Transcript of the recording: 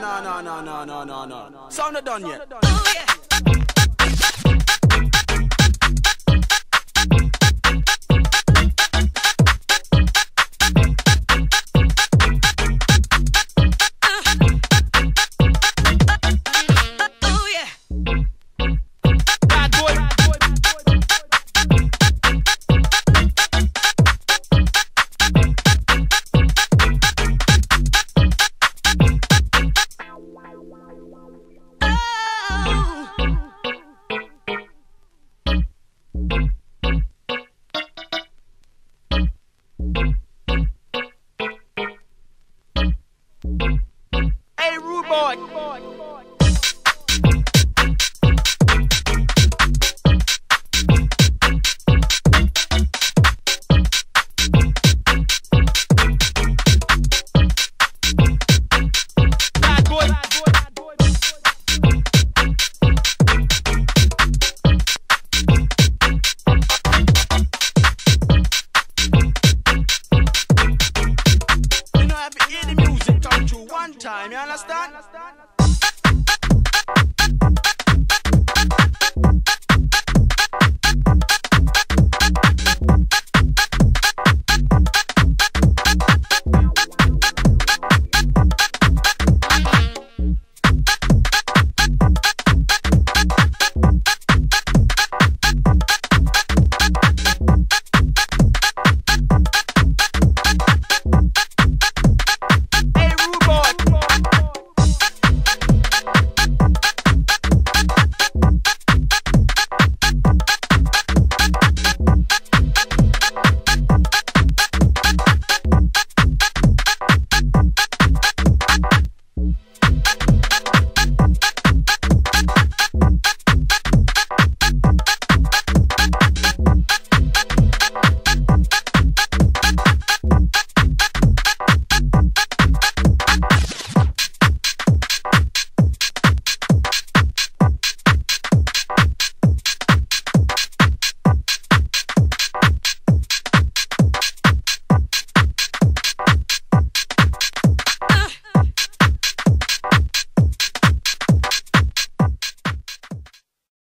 no, no, no, no, no, no, no. Sound done yet? one time, you understand?